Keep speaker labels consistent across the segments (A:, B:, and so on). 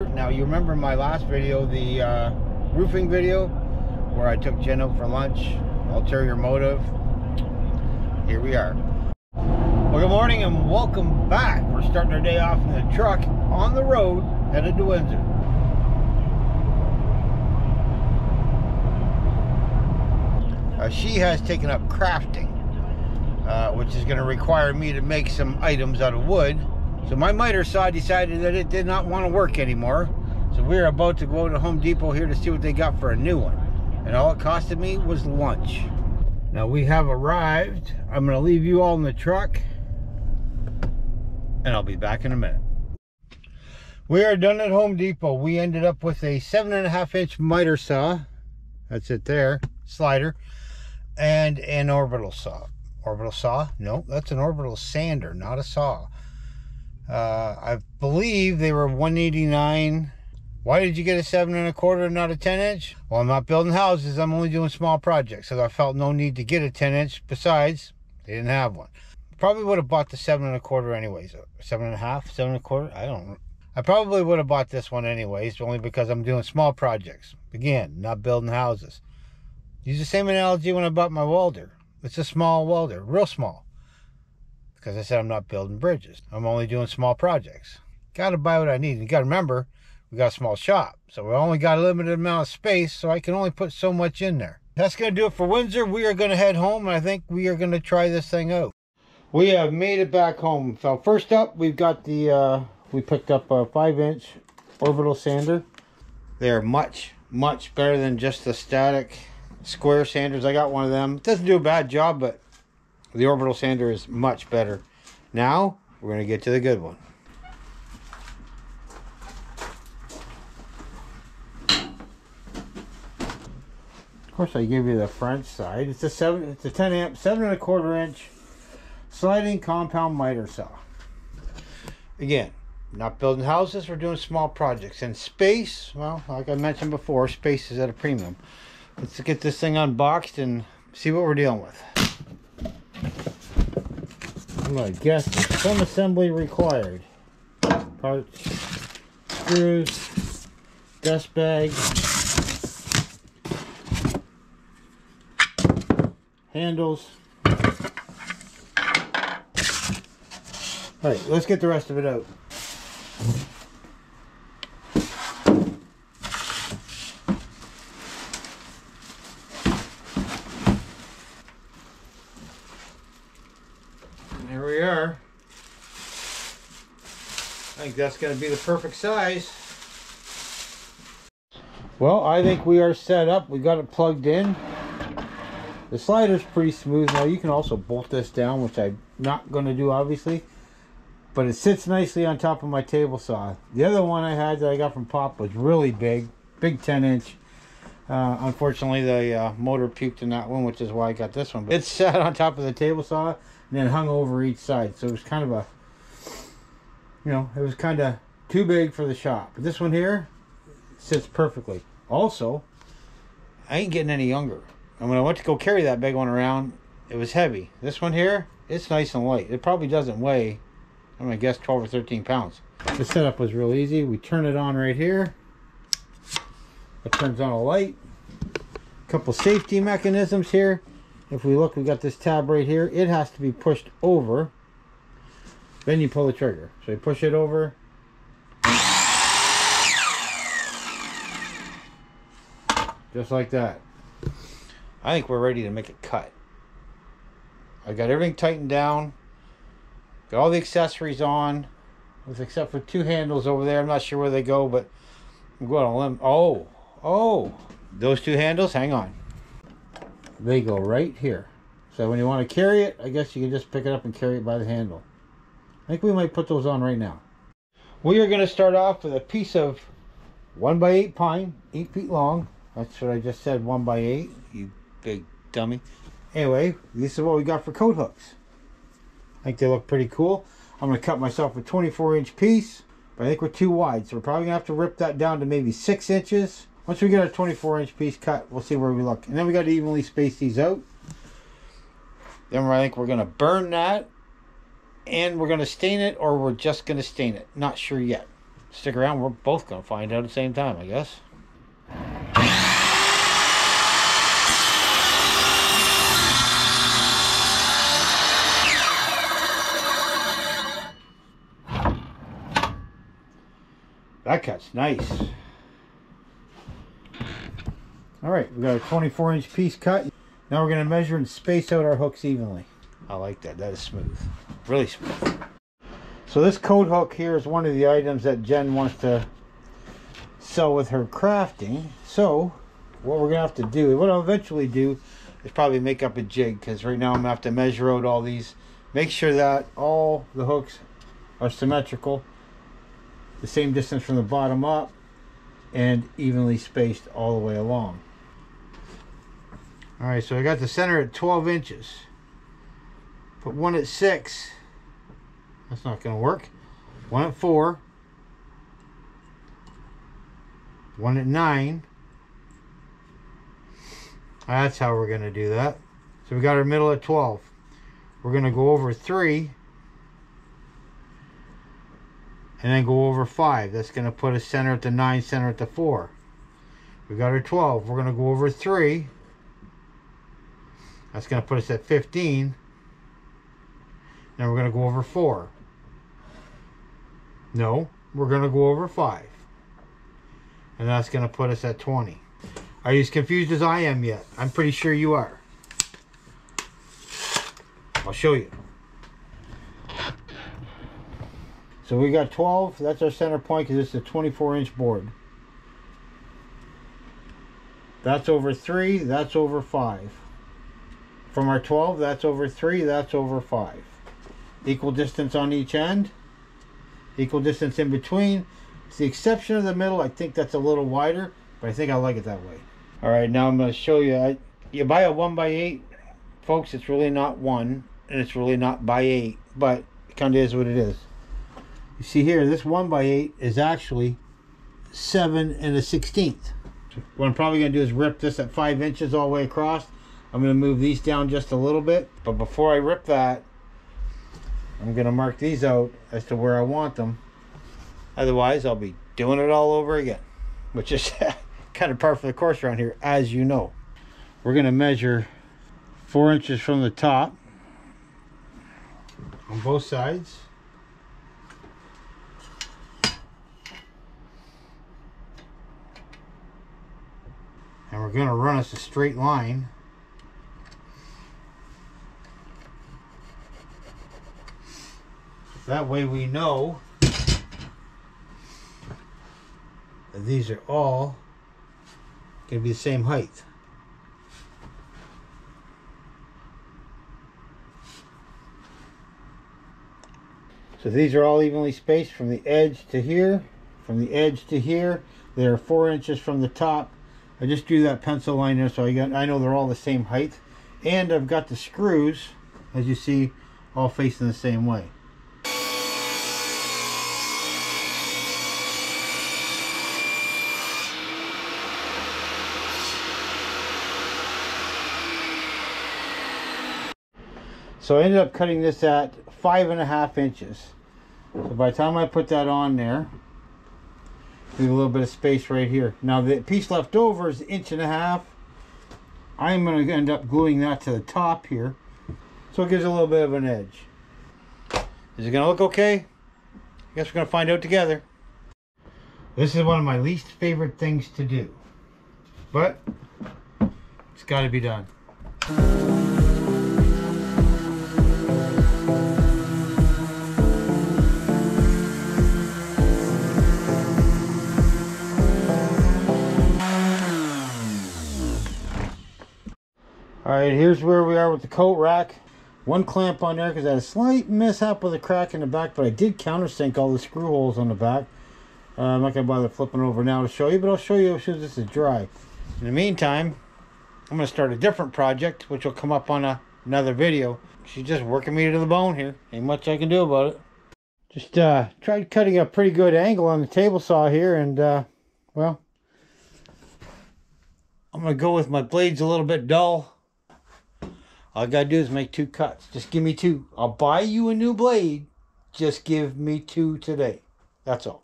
A: Now you remember my last video, the uh, roofing video, where I took Jen out for lunch, ulterior motive. Here we are. Well, good morning and welcome back. We're starting our day off in the truck on the road headed to Windsor. Uh, she has taken up crafting, uh, which is going to require me to make some items out of wood. So my miter saw decided that it did not want to work anymore. So we're about to go to Home Depot here to see what they got for a new one. And all it costed me was lunch. Now we have arrived. I'm going to leave you all in the truck. And I'll be back in a minute. We are done at Home Depot. We ended up with a seven and a half inch miter saw. That's it there. Slider and an orbital saw. Orbital saw? No, that's an orbital sander, not a saw. Uh, I believe they were 189. Why did you get a seven and a quarter and not a 10 inch? Well, I'm not building houses. I'm only doing small projects. So I felt no need to get a 10 inch. Besides, they didn't have one. Probably would have bought the seven and a quarter anyways. Seven and a half, seven and a quarter. I don't. I probably would have bought this one anyways, only because I'm doing small projects. Again, not building houses. Use the same analogy when I bought my welder. It's a small welder, real small. Because I said I'm not building bridges. I'm only doing small projects. Got to buy what I need. You got to remember, we got a small shop. So we only got a limited amount of space, so I can only put so much in there. That's going to do it for Windsor. We are going to head home, and I think we are going to try this thing out. We have made it back home. So first up, we've got the, uh, we picked up a 5-inch orbital sander. They're much, much better than just the static square sanders. I got one of them. It doesn't do a bad job, but the orbital sander is much better. Now, we're going to get to the good one. Of course, I give you the front side. It's a seven. It's a 10 amp, seven and a quarter inch sliding compound miter saw. Again, not building houses. We're doing small projects. And space, well, like I mentioned before, space is at a premium. Let's get this thing unboxed and see what we're dealing with. I'm gonna guess there's some assembly required. Parts, screws, dust bag, handles. All right, let's get the rest of it out. We are. I think that's going to be the perfect size. Well, I think we are set up. We got it plugged in. The slider's pretty smooth. Now, you can also bolt this down, which I'm not going to do, obviously. But it sits nicely on top of my table saw. The other one I had that I got from Pop was really big. Big 10 inch. Uh, unfortunately, the uh, motor puked in that one, which is why I got this one. But it sat on top of the table saw and then hung over each side. So it was kind of a, you know, it was kind of too big for the shop. But this one here sits perfectly. Also, I ain't getting any younger. And when I went to go carry that big one around, it was heavy. This one here, it's nice and light. It probably doesn't weigh, I'm going to guess 12 or 13 pounds. The setup was real easy. We turn it on right here. It turns on a light. A couple safety mechanisms here. If we look, we got this tab right here. It has to be pushed over. Then you pull the trigger. So you push it over. Just like that. I think we're ready to make it cut. I got everything tightened down. Got all the accessories on. With except for two handles over there. I'm not sure where they go, but I'm going a limb. Oh, oh, those two handles, hang on. They go right here. So when you want to carry it, I guess you can just pick it up and carry it by the handle. I think we might put those on right now. We are going to start off with a piece of 1 by 8 pine, 8 feet long. That's what I just said, 1 by 8 you big dummy. Anyway, this is what we got for coat hooks. I think they look pretty cool. I'm going to cut myself a 24 inch piece, but I think we're too wide. So we're probably going to have to rip that down to maybe 6 inches. Once we get a 24 inch piece cut, we'll see where we look. And then we got to evenly space these out. Then I think we're going to burn that. And we're going to stain it or we're just going to stain it. Not sure yet. stick around. We're both going to find out at the same time, I guess. That cut's nice. All right, we got a 24 inch piece cut. Now we're gonna measure and space out our hooks evenly. I like that, that is smooth, really smooth. So this coat hook here is one of the items that Jen wants to sell with her crafting. So what we're gonna have to do, what I'll eventually do is probably make up a jig because right now I'm gonna have to measure out all these, make sure that all the hooks are symmetrical, the same distance from the bottom up, and evenly spaced all the way along. All right, so I got the center at 12 inches. Put one at six. That's not gonna work. One at four. One at nine. That's how we're gonna do that. So we got our middle at 12. We're gonna go over three. And then go over five. That's gonna put a center at the nine, center at the four. We got our 12. We're gonna go over three that's going to put us at 15. And we're going to go over 4. No, we're going to go over 5. And that's going to put us at 20. Are you as confused as I am yet? I'm pretty sure you are. I'll show you. So we got 12. That's our center point because it's a 24 inch board. That's over 3. That's over 5. From our 12, that's over 3, that's over 5. Equal distance on each end. Equal distance in between. It's the exception of the middle. I think that's a little wider, but I think I like it that way. All right, now I'm going to show you. I, you buy a 1 by 8 folks, it's really not 1, and it's really not by 8, but it kind of is what it is. You see here, this 1 by 8 is actually 7 and a 16th. What I'm probably going to do is rip this at 5 inches all the way across I'm going to move these down just a little bit. But before I rip that, I'm going to mark these out as to where I want them. Otherwise, I'll be doing it all over again. Which is kind of par for the course around here, as you know. We're going to measure 4 inches from the top on both sides. And we're going to run us a straight line That way we know that these are all going to be the same height. So these are all evenly spaced from the edge to here, from the edge to here. They're four inches from the top. I just drew that pencil line there so I got I know they're all the same height. And I've got the screws, as you see, all facing the same way. So I ended up cutting this at five and a half inches. So by the time I put that on there, leave a little bit of space right here. Now the piece left over is an inch and a half. I'm going to end up gluing that to the top here. So it gives a little bit of an edge. Is it going to look okay? I guess we're going to find out together. This is one of my least favorite things to do. But it's got to be done. Right, here's where we are with the coat rack. One clamp on there because I had a slight mishap with a crack in the back, but I did countersink all the screw holes on the back. Uh, I'm not going to bother flipping over now to show you, but I'll show you as soon as this is dry. In the meantime, I'm going to start a different project, which will come up on a, another video. She's just working me to the bone here. Ain't much I can do about it. Just uh, tried cutting a pretty good angle on the table saw here, and, uh, well, I'm going to go with my blades a little bit dull all I gotta do is make two cuts. Just give me two. I'll buy you a new blade. Just give me two today. That's all.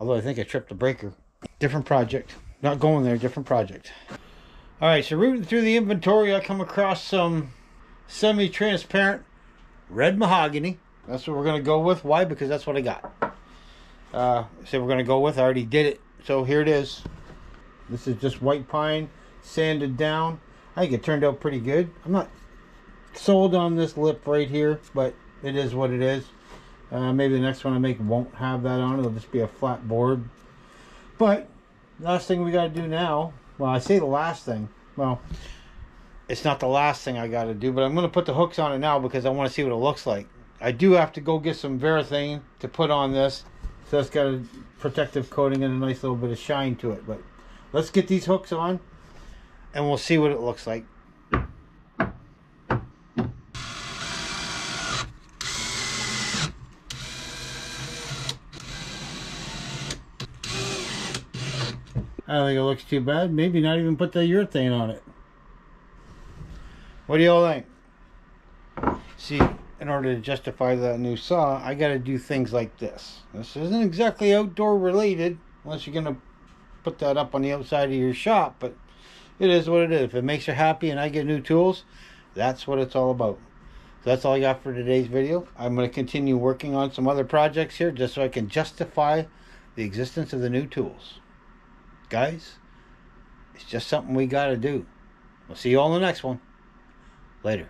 A: Although I think I tripped the breaker. Different project. Not going there, different project. All right, so rooting through the inventory, I come across some semi-transparent red mahogany. That's what we're gonna go with. Why? Because that's what I got. Uh, so we're gonna go with. I already did it. So here it is. This is just white pine sanded down. I think it turned out pretty good. I'm not sold on this lip right here, but it is what it is. Uh, maybe the next one I make won't have that on. It'll just be a flat board. But last thing we got to do now. Well, I say the last thing. Well, it's not the last thing I got to do, but I'm going to put the hooks on it now because I want to see what it looks like. I do have to go get some Varathane to put on this. So it's got a protective coating and a nice little bit of shine to it. But let's get these hooks on and we'll see what it looks like. I don't think it looks too bad. Maybe not even put the urethane on it. What do y'all think? See, in order to justify that new saw, I got to do things like this. This isn't exactly outdoor related, unless you're going to put that up on the outside of your shop, but it is what it is. If it makes you happy and I get new tools, that's what it's all about. So that's all I got for today's video. I'm going to continue working on some other projects here just so I can justify the existence of the new tools. Guys, it's just something we got to do. We'll see you all in the next one. Later.